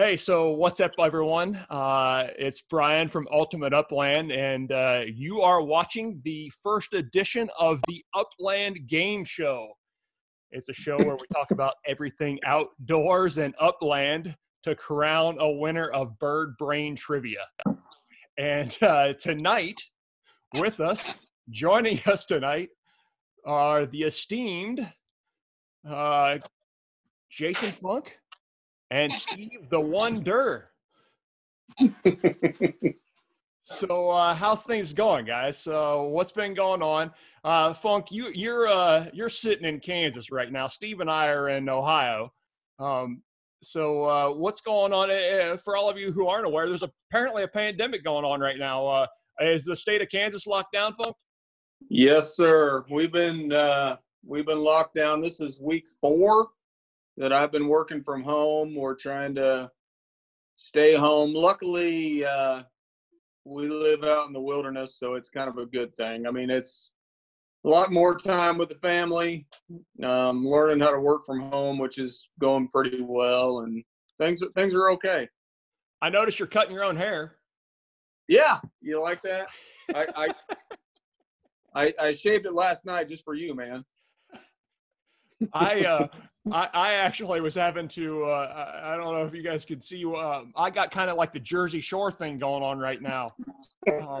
Hey, so what's up, everyone? Uh, it's Brian from Ultimate Upland, and uh, you are watching the first edition of the Upland Game Show. It's a show where we talk about everything outdoors and upland to crown a winner of bird brain trivia. And uh, tonight, with us, joining us tonight, are the esteemed uh, Jason Funk and Steve the Wonder. so, uh, how's things going, guys? So, what's been going on? Uh, Funk, you you're uh, you're sitting in Kansas right now. Steve and I are in Ohio. Um, so, uh, what's going on? Uh, for all of you who aren't aware, there's apparently a pandemic going on right now. Uh, is the state of Kansas locked down, Funk? Yes, sir. We've been uh, we've been locked down. This is week four that I've been working from home. We're trying to stay home. Luckily, uh, we live out in the wilderness, so it's kind of a good thing. I mean, it's a lot more time with the family, um, learning how to work from home, which is going pretty well, and things things are okay. I noticed you're cutting your own hair. Yeah, you like that? I, I I I shaved it last night just for you, man. I uh I, I actually was having to. Uh, I don't know if you guys could see. Uh, I got kind of like the Jersey Shore thing going on right now. Um,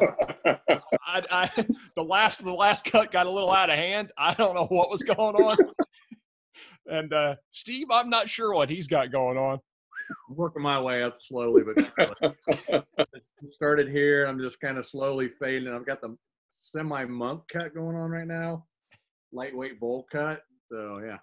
I, I, the last the last cut got a little out of hand. I don't know what was going on. And uh, Steve, I'm not sure what he's got going on. I'm working my way up slowly, but it started here. I'm just kind of slowly fading. I've got the semi monk cut going on right now, lightweight bowl cut. So yeah.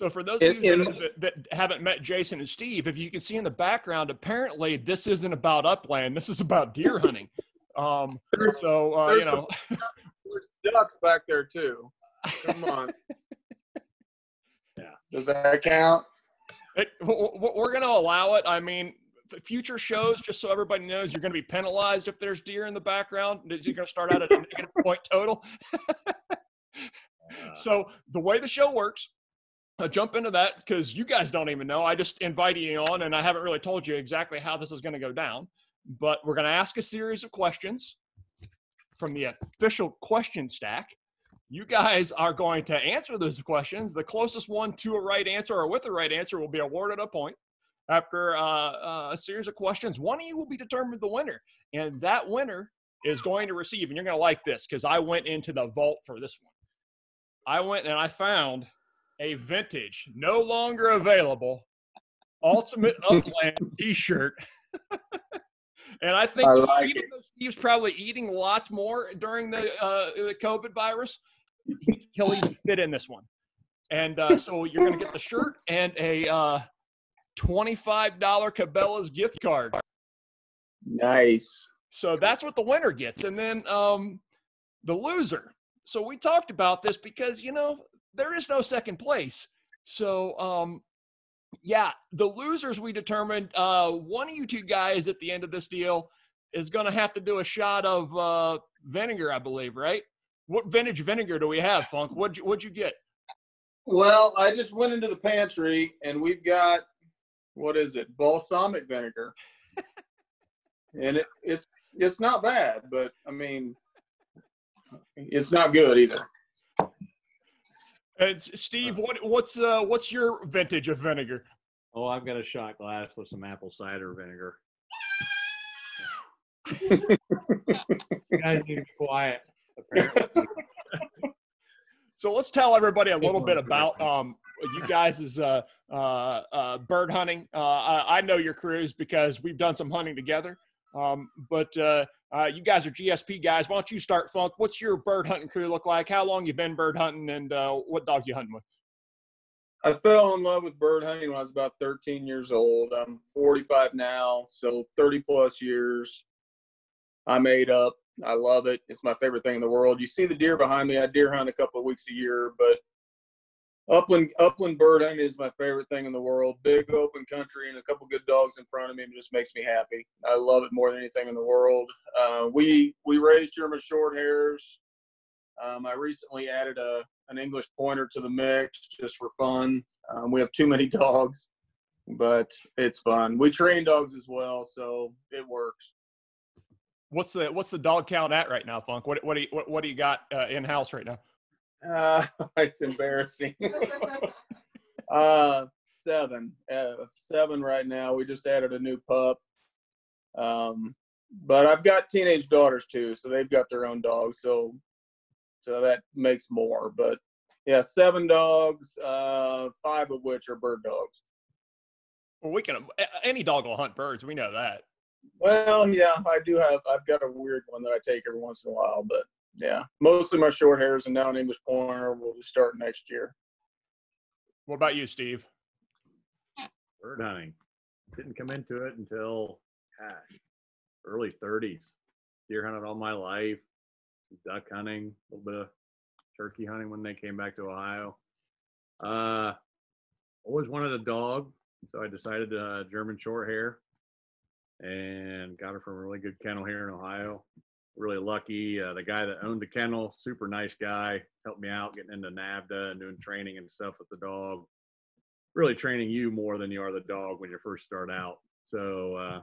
So for those of you that, that, haven't met Jason and Steve, if you can see in the background, apparently this isn't about upland. This is about deer hunting. Um, so uh, you know, there's ducks back there too. Come on. yeah. Does that count? It, we're going to allow it. I mean, future shows, just so everybody knows, you're going to be penalized if there's deer in the background. Is he going to start out at a negative point total? so the way the show works I'll jump into that because you guys don't even know. I just invited you on, and I haven't really told you exactly how this is going to go down. But we're going to ask a series of questions from the official question stack. You guys are going to answer those questions. The closest one to a right answer or with a right answer will be awarded a point. After uh, uh, a series of questions, one of you will be determined the winner, and that winner is going to receive. And you're going to like this because I went into the vault for this one. I went and I found a vintage, no longer available, Ultimate Upland T-shirt. and I think I like Steve's probably eating lots more during the uh, the COVID virus. He'll even fit in this one. And uh, so you're going to get the shirt and a uh, $25 Cabela's gift card. Nice. So that's what the winner gets. And then um, the loser. So we talked about this because, you know, there is no second place. So, um, yeah, the losers we determined. Uh, one of you two guys at the end of this deal is going to have to do a shot of uh, vinegar, I believe, right? What vintage vinegar do we have, Funk? What'd you, what'd you get? Well, I just went into the pantry and we've got what is it? Balsamic vinegar, and it, it's it's not bad, but I mean, it's not good either. And Steve, what what's uh what's your vintage of vinegar? Oh, I've got a shot glass with some apple cider vinegar. you guys need to be quiet. so let's tell everybody a little bit about um you guys' uh, uh, uh, bird hunting. Uh, I, I know your crews because we've done some hunting together. Um, but uh, you guys are GSP guys. Why don't you start, Funk? What's your bird hunting crew look like? How long you been bird hunting, and uh, what dogs you hunting with? I fell in love with bird hunting when I was about 13 years old. I'm 45 now, so 30 plus years. I made up. I love it. It's my favorite thing in the world. You see the deer behind me. I deer hunt a couple of weeks a year, but upland upland bird hunting is my favorite thing in the world. Big open country and a couple good dogs in front of me just makes me happy. I love it more than anything in the world. Uh, we we raise German short hairs. Um, I recently added a an English pointer to the mix just for fun. Um, we have too many dogs, but it's fun. We train dogs as well, so it works. What's the what's the dog count at right now, Funk? What what do you what, what do you got uh, in house right now? Uh, it's embarrassing. uh, seven, uh, seven right now. We just added a new pup. Um, but I've got teenage daughters too, so they've got their own dogs. So, so that makes more. But yeah, seven dogs, uh, five of which are bird dogs. Well, we can. Any dog will hunt birds. We know that. Well, yeah, I do have. I've got a weird one that I take every once in a while, but yeah, mostly my short hairs and now an English pointer will start next year. What about you, Steve? Bird hunting. Didn't come into it until gosh, early 30s. Deer hunted all my life. Duck hunting, a little bit of turkey hunting when they came back to Ohio. Uh, always wanted a dog, so I decided uh, German short hair, and got her from a really good kennel here in Ohio. Really lucky. Uh, the guy that owned the kennel, super nice guy, helped me out getting into NAVHDA and doing training and stuff with the dog. Really training you more than you are the dog when you first start out. So uh,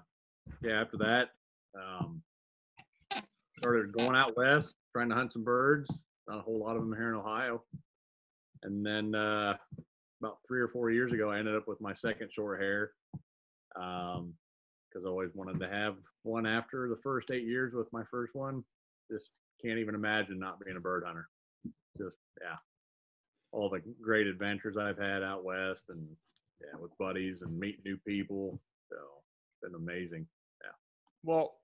yeah, after that, um, started going out west, trying to hunt some birds. Not a whole lot of them here in Ohio. And then uh, about three or four years ago, I ended up with my second short hair because I always wanted to have one after the first eight years with my first one. Just can't even imagine not being a bird hunter. Just yeah, all the great adventures I've had out west and yeah, with buddies and meet new people. So it's been amazing. Yeah. Well,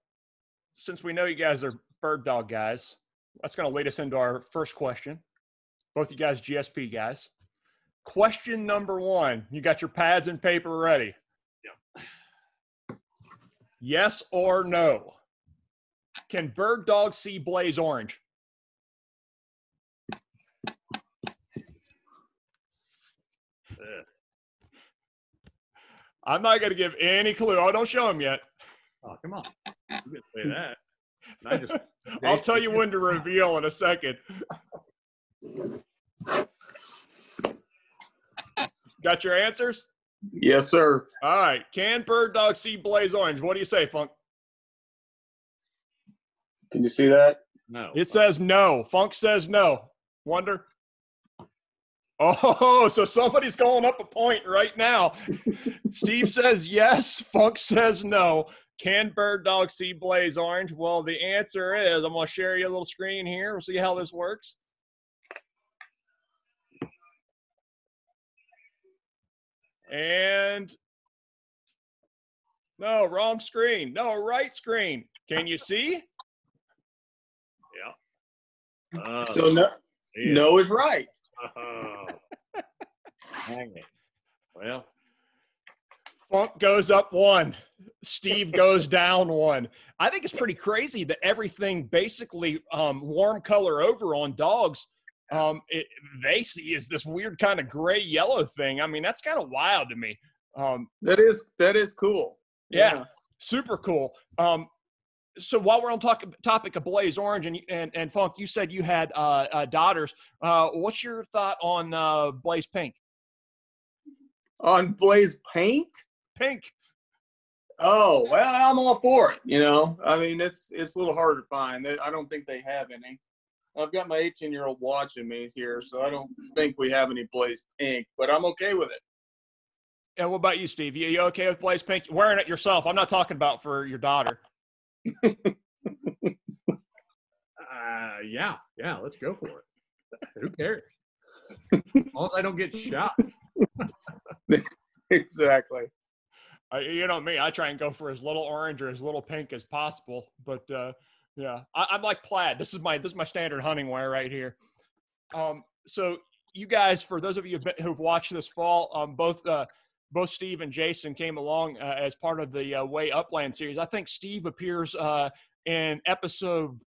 since we know you guys are bird dog guys, that's going to lead us into our first question. Both you guys, GSP guys. Question number one You got your pads and paper ready? Yeah. Yes or no? Can bird dogs see blaze orange? I'm not going to give any clue. Oh, don't show him yet. Oh, come on. You can say that. I just, I'll tell you when to reveal in a second. Got your answers? Yes, sir. All right. Can bird dog see blaze orange? What do you say, Funk? Can you see that? No. It says no. Funk says no. Wonder. Oh, so somebody's going up a point right now. Steve says yes. Funk says no. Can bird Dog see blaze orange? Well, the answer is I'm going to share you a little screen here. We'll see how this works. And no, wrong screen. No, right screen. Can you see? Yeah. Uh, so no, no is right. Oh. Hang it. Well, Funk goes up one. Steve goes down one. I think it's pretty crazy that everything basically um, warm color over on dogs um, it, they see is this weird kind of gray yellow thing. I mean, that's kind of wild to me. Um, that is that is cool. Yeah, yeah. super cool. Um, so while we're on talk, topic of Blaze Orange and and, and Funk, you said you had uh, uh, daughters. Uh, what's your thought on uh, Blaze Pink? On Blaze Paint? Pink. Oh well, I'm all for it. You know, I mean, it's it's a little hard to find. I don't think they have any. I've got my 18 year old watching me here, so I don't think we have any Blaze Pink, but I'm okay with it. And what about you, Steve? You, you okay with Blaze Pink? Wearing it yourself. I'm not talking about for your daughter. uh, yeah, yeah, let's go for it. Who cares? as long as I don't get shot. exactly. Uh, you know me. I try and go for as little orange or as little pink as possible. But uh, yeah, I, am like plaid. This is my this is my standard hunting wear right here. Um, so you guys, for those of you who've watched this fall, um, both uh, both Steve and Jason came along uh, as part of the uh, Way Upland series. I think Steve appears uh, in episode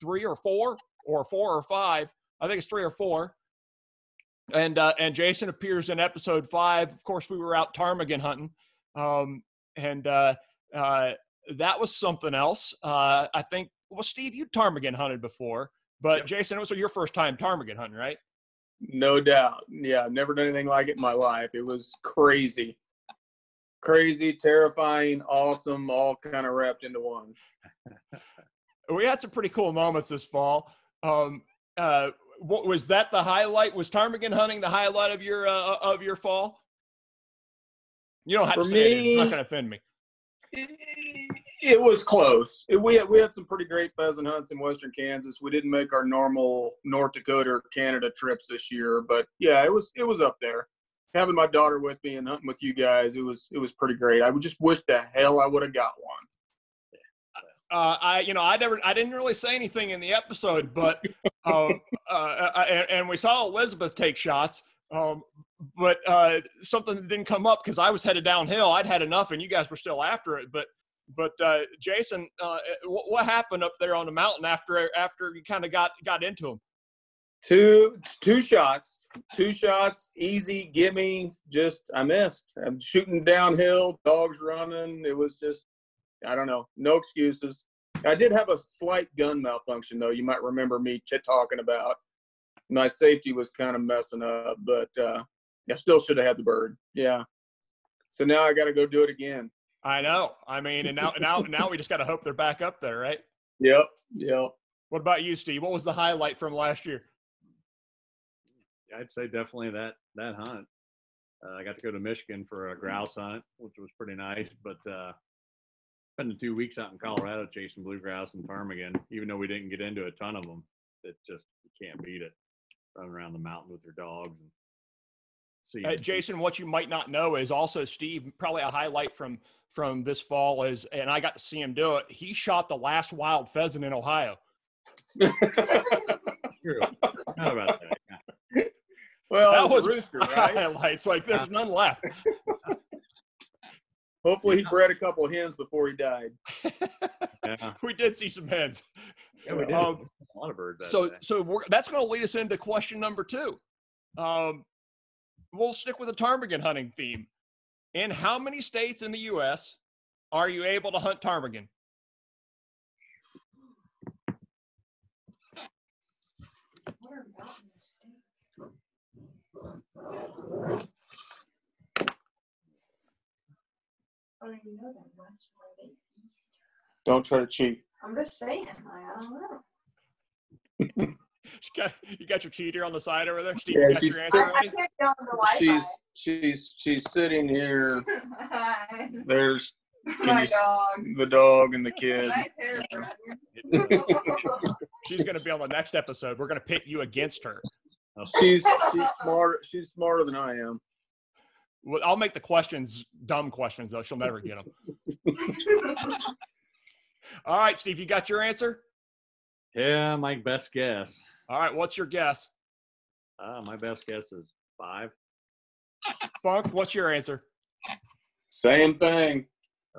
three or four, or four or five. I think it's three or four. And uh, and Jason appears in episode five. Of course, we were out ptarmigan hunting. Um, and uh, uh, that was something else. Uh, I think, well, Steve, you ptarmigan hunted before, but yep. Jason, it was your first time ptarmigan hunting, right? No doubt. Yeah, I've never done anything like it in my life. It was crazy. crazy, terrifying, awesome, all kind of wrapped into one. we had some pretty cool moments this fall. Um, uh, what was that the highlight? Was ptarmigan hunting the highlight of your uh, of your fall? You don't have For to say it. It's not going to offend me. It was close. It- we had, we had some pretty great pheasant hunts in western Kansas. We didn't make our normal North Dakota or Canada trips this year, but yeah, it was it was up there. Having my daughter with me and hunting with you guys, it was it was pretty great. I would just wish the hell I would have got one. uh, I, you know, I never, I didn't really say anything in the episode, but, um, uh, uh, and, and we saw Elizabeth take shots, um, but uh, something that didn't come up because I was headed downhill. I'd had enough, and you guys were still after it. But, but uh, Jason, uh, what, what happened up there on the mountain after after you kind of got got into him? Two two shots, two shots, easy, gimme. Just I missed. I'm shooting downhill, dogs running. It was just I don't know, no excuses. I did have a slight gun malfunction though. You might remember me ch- talking about. My safety was kind of messing up, but uh, I still should have had the bird. Yeah. So now I got to go do it again. I know. I mean, and now now now we just got to hope they're back up there, right? Yep. Yep. What about you, Steve? What was the highlight from last year? I'd say definitely that that hunt. Uh, I got to go to Michigan for a grouse hunt, which was pretty nice. But uh, spending two weeks out in Colorado chasing blue grouse and ptarmigan, even though we didn't get into a ton of them, it just you can't beat it. Running around the mountain with your dogs and seeing. Uh, Jason, what you might not know is also Steve. Probably a highlight from from this fall is, and I got to see him do it. He shot the last wild pheasant in Ohio. True. How about that? Yeah. well, that that was was a rooster, right? highlights. Like there's none left. Hopefully, he bred a couple of hens before he died. Yeah, we did see some hens. yeah we did. Um, a lot of birds. So day. so we're, that's going to lead us into question number two. Um, we'll stick with the ptarmigan hunting theme. In how many states in the U.S. are you able to hunt ptarmigan? What about in the States? I don't even know that west or the east. Don't try to cheat. I'm just saying, I don't know. You got, you got your cheater on the side over there, Steve. Yeah, got she's your answer I ready? can't get on the She's she's she's sitting here. Hi. There's My you dog. the dog and the kid. Nice hair, brother. She's going to be on the next episode. We're going to pit you against her. She's she's smart. She's smarter than I am. Well, I'll make the questions dumb questions though. She'll never get them. All right, Steve, you got your answer. yeah, my best guess. All right, what's your guess? Uh, my best guess is five. Funk, what's your answer? Same thing.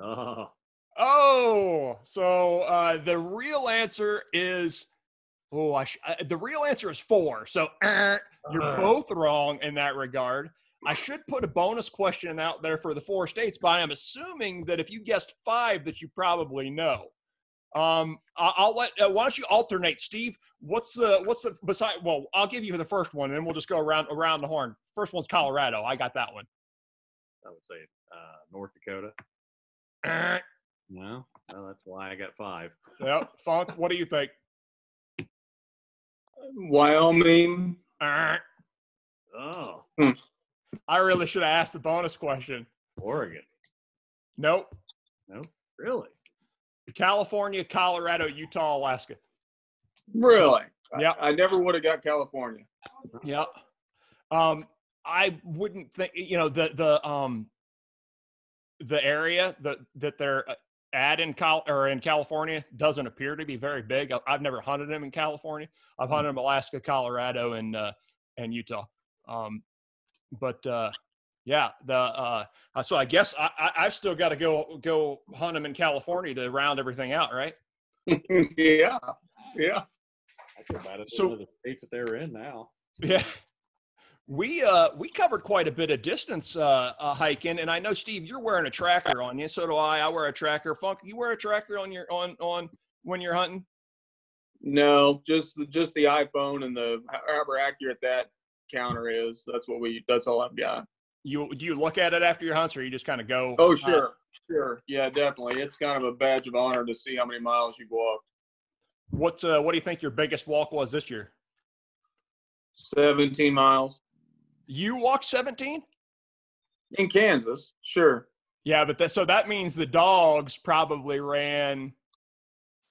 Oh, Oh, so uh, the real answer is oh, I sh- uh, the real answer is four. So uh, you're Uh. both wrong in that regard. I should put a bonus question out there for the four states, but I am assuming that if you guessed five, that you probably know. Um, I- I'll let. Uh, why don't you alternate, Steve? What's the what's the beside? Well, I'll give you the first one, and then we'll just go around around the horn. First one's Colorado. I got that one. I would say uh, North Dakota. No, well, that's why I got five. yep. Funk. What do you think? Wyoming. Oh, I really should have asked the bonus question. Oregon. Nope. Nope. Really? California, Colorado, Utah, Alaska. Really? Yeah. I, I never would have got California. Yeah. Um, I wouldn't think you know the the um the area that that they're uh, at in Cal or in California doesn't appear to be very big. I- I've never hunted them in California. I've hunted them Alaska, Colorado, and uh, and Utah. Um, but uh, yeah, the uh, uh, so I guess I, I I've still got to go go hunt them in California to round everything out, right? yeah. Yeah. I feel bad at So- so, the states that they're in now. Yeah. We uh we covered quite a bit of distance uh, uh hiking and I know Steve you're wearing a tracker on you so do I I wear a tracker Funk you wear a tracker on your on on when you're hunting No, just just the iPhone and the however accurate that counter is. That's what we. That's all I've got. You do you look at it after your hunts, or you just kind of go? Oh, uh, sure, sure. Yeah, definitely. It's kind of a badge of honor to see how many miles you've walked. What uh, What do you think your biggest walk was this year? 17 miles You walked 17. in Kansas. Sure. Yeah, but that, so that means the dogs probably ran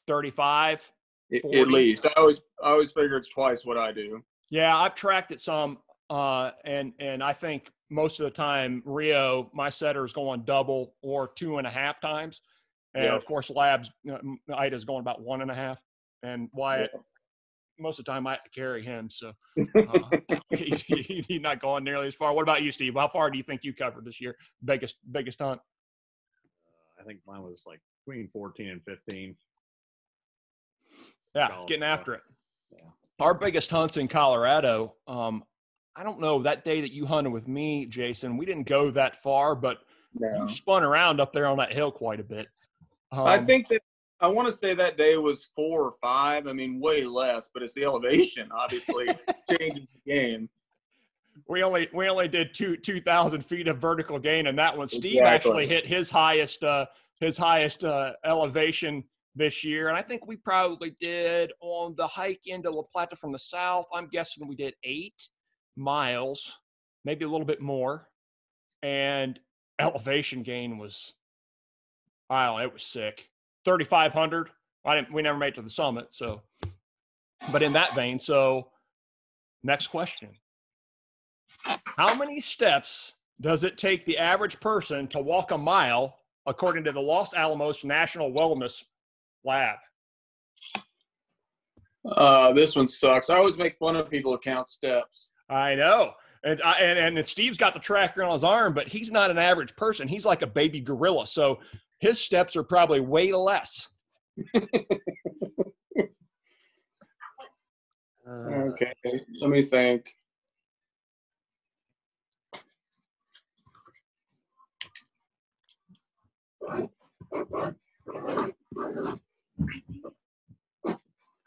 35. I- At least. I always I always figure it's twice what I do. Yeah, I've tracked it some, uh, and and I think most of the time Rio, my setter is going double or two and a half times, and Yeah. of course Labs, uh, Ida's going about one and a half, and Wyatt. Most of the time, I carry him, so uh, he, he- he's not going nearly as far. What about you, Steve? How far do you think you covered this year? Biggest biggest hunt? I think mine was like between 14 and 15. Yeah, getting after it. Yeah. Our biggest hunts in Colorado. Um, I don't know that day that you hunted with me, Jason. We didn't go that far, but No. you spun around up there on that hill quite a bit. Um, I think that I want to say that day was four or five. I mean, way less, but it's the elevation obviously changes the game. we only we only did two two thousand feet of vertical gain, and that one Steve Exactly. actually hit his highest uh, his highest uh, elevation this year, and I think we probably did on the hike into La Plata from the south. I'm guessing we did eight miles, maybe a little bit more, and elevation gain was, don't it was sick. Thirty five hundred. I didn't. We never made to the summit, so. But in that vein, so next question. How many steps does it take the average person to walk a mile according to the Los Alamos National Wellness Lab? Uh, this one sucks. I always make fun of people who count steps. I know. And, I, and and Steve's got the tracker on his arm, but he's not an average person. He's like a baby gorilla. So his steps are probably way less. Okay, let me think.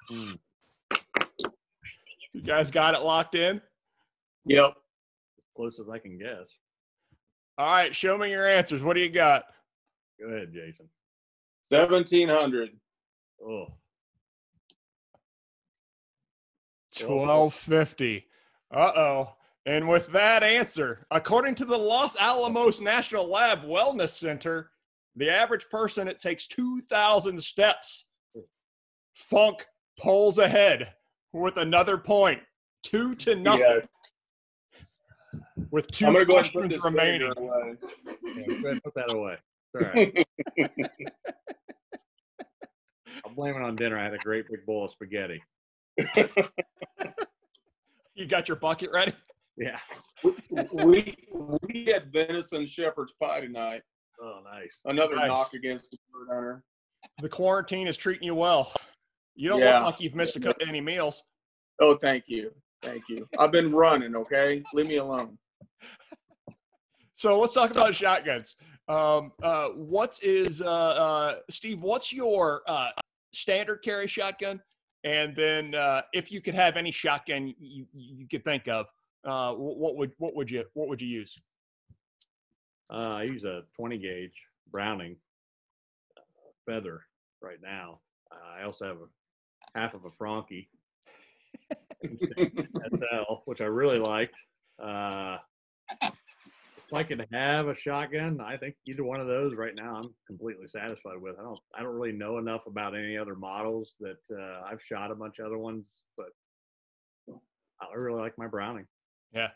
hmm, You guys got it locked in? Yep. as close as I can guess. All right, show me your answers. What do you got? Go ahead, Jason. 1700. Oh, 1250. Uh oh. And with that answer, according to the Los Alamos National Lab Wellness Center, the average person it takes 2,000 steps. Funk pulls ahead with another point, two to nothing, Yes. With 2 I'm gonna go ahead and put questions remaining. remaining. Away. yeah, go ahead and put that away. It's all right. I'll blame it on dinner. I had a great big bowl of spaghetti. You got your bucket ready? Yeah. we we had venison shepherd's pie tonight. Oh, nice. Another Nice. knock against the bird hunter. The quarantine is treating you well. You don't Yeah. look like you've missed a couple any meals. Oh, thank you, thank you. I've been running. Okay, leave me alone. So let's talk about shotguns. Um, uh, what is uh, uh, Steve? What's your uh, standard carry shotgun? And then, uh, if you could have any shotgun you, you could think of, uh, what would what would you what would you use? Uh, I use a 20 gauge Browning feather right now. Uh, I also have a half of a Franchi SL, which I really liked. Uh, if I could have a shotgun, I think either one of those right now I'm completely satisfied with. I don't I don't really know enough about any other models that uh, I've shot a bunch of other ones, but I really like my Browning. Yeah.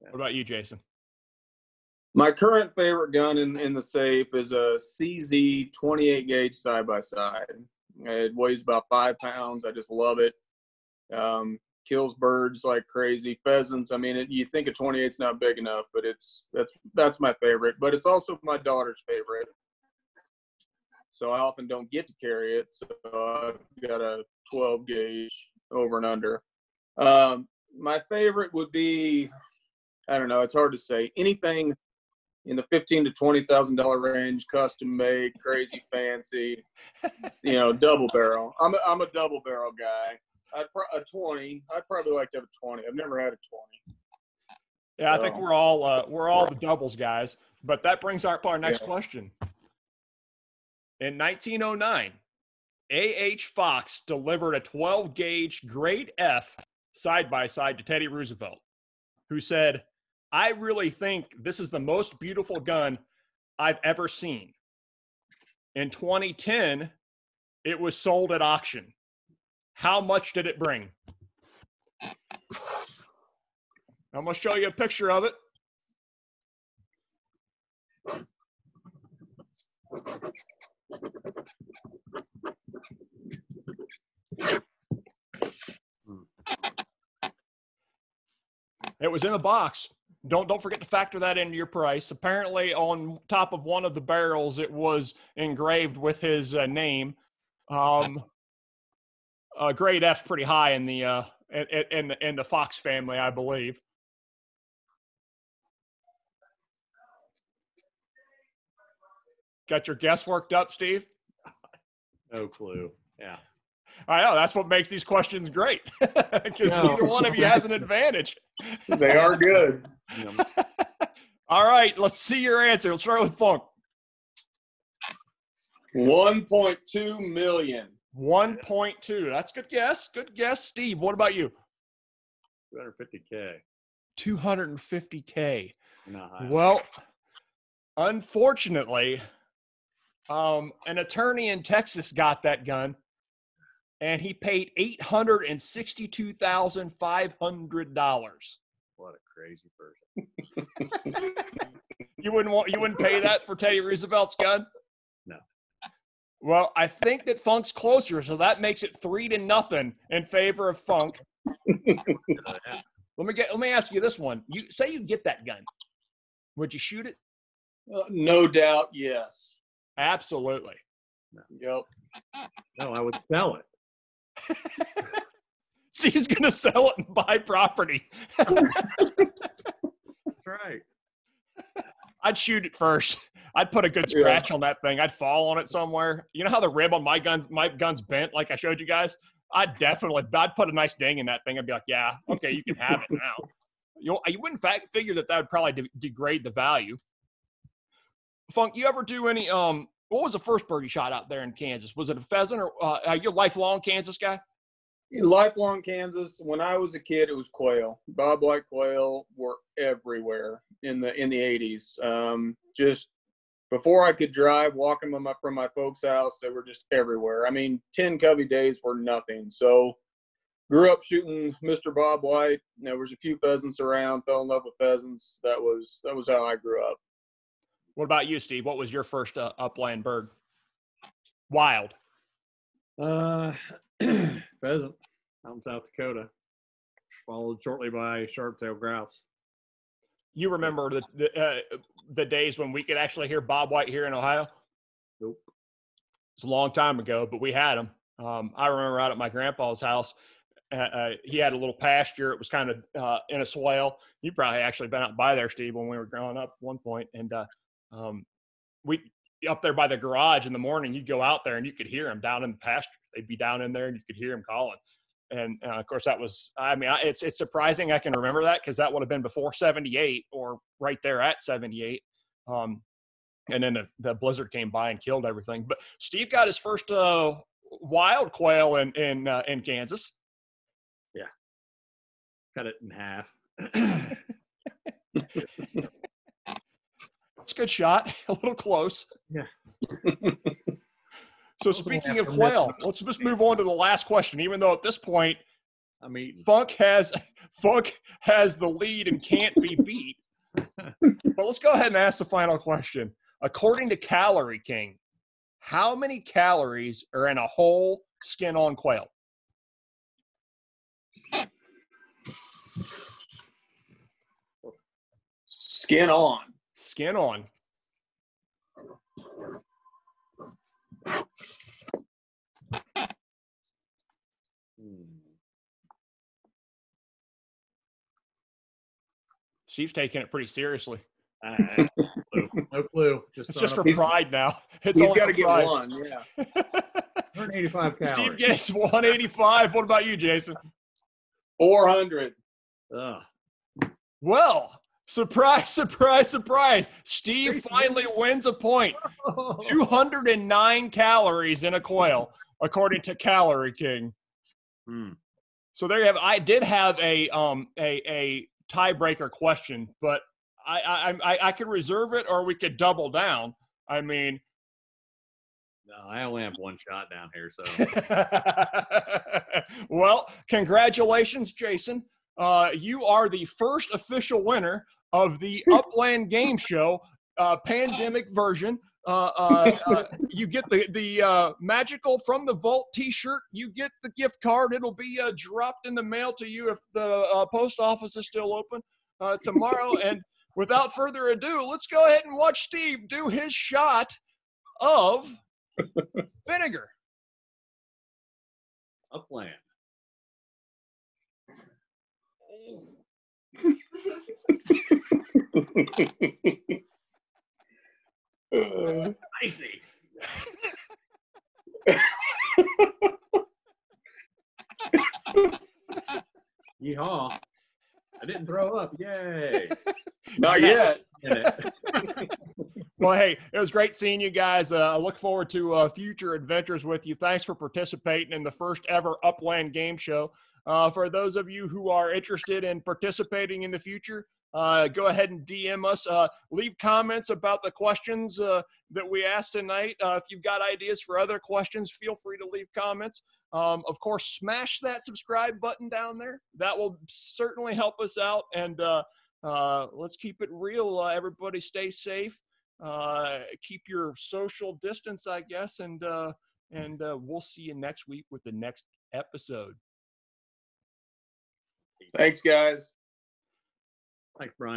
What about you, Jason? My current favorite gun in, in the safe is a CZ 28 gauge side by side. It weighs about five pounds. I just love it. Um, kills birds like crazy. Pheasants. I mean, it, you think a 28's not big enough, but it's that's that's my favorite. But it's also my daughter's favorite. So I often don't get to carry it. So I've got a 12 gauge over and under. Um, my favorite would be, I don't know. It's hard to say. Anything in the fifteen to twenty thousand dollar range, custom made, crazy fancy, you know, double barrel. I'm a, I'm a double barrel guy. I'd pro- a twenty. I'd probably like to have a twenty. I've never had a twenty. Yeah, I think we're all uh, we're all the doubles guys. But that brings up our next Yeah. question. In 1909, A.H. Fox delivered a 12 gauge grade F side by side to Teddy Roosevelt, who said, I really think this is the most beautiful gun I've ever seen. In 2010, it was sold at auction. How much did it bring? I'm going to show you a picture of it. It was in a box. Don't don't forget to factor that into your price. Apparently, on top of one of the barrels, it was engraved with his uh, name. Um, uh, grade F, pretty high in the uh, in, in the in the Fox family, I believe. Got your guess worked up, Steve? No clue. Yeah. I know that's what makes these questions great because No. neither one of you has an advantage. They are good. All right, let's see your answer. Let's start with Funk. 1.2 million. 1.2. That's a good guess. Good guess. Steve, what about you? 250k. 250K. Not. Well, unfortunately, um, an attorney in Texas got that gun and he paid $862,500. What a crazy person. You wouldn't want you wouldn't pay that for Teddy Roosevelt's gun? No. Well, I think that Funk's closer, so that makes it three to nothing in favor of Funk. Let me get let me ask you this one. You say you get that gun. Would you shoot it? Uh, no doubt, yes. Absolutely. Yep. No, I would sell it. Steve's gonna sell it and buy property. That's right. I'd shoot it first. I'd put a good Yeah. scratch on that thing. I'd fall on it somewhere. You know how the rib on my guns, my gun's bent, like I showed you guys. I'd definitely, I'd put a nice ding in that thing. I'd be like, yeah, okay, you can have it now. You you wouldn't fact figure that that would probably de- degrade the value. Funk, you ever do any? Um, what was the first bird you shot out there in Kansas? Was it a pheasant or uh, are you a lifelong Kansas guy? Lifelong Kansas. When I was a kid, it was quail. Bob White quail were everywhere in the in the 80s. Um, just before I could drive, walking them up from my folks' house, they were just everywhere. I mean, 10 covey days were nothing. So grew up shooting Mr. Bob White. There was a few pheasants around. Fell in love with pheasants. That was that was how I grew up. What about you, Steve? What was your first uh, upland bird? Wild. Uh, pheasant out in South Dakota, followed shortly by sharp-tailed grouse. You remember the the, uh, the days when we could actually hear Bob White here in Ohio? Nope. It's a long time ago, but we had him. Um, I remember out at my grandpa's house. Uh, uh, he had a little pasture. It was kind of uh, in a swale. You probably actually been out by there, Steve, when we were growing up at one point. And uh, um, we up there by the garage in the morning. You'd go out there and you could hear him down in the pasture. They'd be down in there, and you could hear him calling. And uh, of course, that was. I mean, I, it's it's surprising I can remember that because that would have been before '78 or right there at '78. Um, and then the, the blizzard came by and killed everything. But Steve got his first uh, wild quail in in uh, in Kansas. Yeah cut it in half. It's a good shot, a little close. Yeah. so speaking of quail, let's just move on to the last question. Even though at this point, I mean, eating. Funk has Funk has the lead and can't be beat. but let's go ahead and ask the final question. According to Calorie King, how many calories are in a whole skin-on quail? Skin on. Skin on. Steve's taking it pretty seriously. I- I no clue. No clue. Just It's just for pride now. It's He's only got to for get one. Yeah. 185 calories. Steve gets 185. What about you, Jason? 400. Ugh. Well, Surprise, surprise, surprise. Steve finally wins a point. 209 calories in a quail, according to Calorie King. Hmm. So there you have. I did have a um a a tiebreaker question, but I I I, I could reserve it, or we could double down. I mean, No, I only have one shot down here, so well, congratulations, Jason. Uh, you are the first official winner of the Upland Game Show uh, pandemic version. Uh, uh, uh, you get the the uh, magical from the vault T-shirt. You get the gift card. It'll be uh, dropped in the mail to you if the uh, post office is still open uh, tomorrow. and without further ado, let's go ahead and watch Steve do his shot of vinegar. upland. Uh, Icy. Yeehaw. I didn't throw up. Yay. not yet. Well, hey, it was great seeing you guys. Uh, I look forward to uh, future adventures with you. Thanks for participating in the first ever Upland Game Show. Uh, for those of you who are interested in participating in the future, uh, go ahead and DM us. Uh, leave comments about the questions uh, that we asked tonight. Uh, if you've got ideas for other questions, feel free to leave comments. Um, of course, smash that subscribe button down there. That will certainly help us out. And uh, uh, let's keep it real. Everybody stay safe. Keep your social distance, I guess. And, and we'll see you next week with the next episode. Thanks, guys. Thanks, Brian.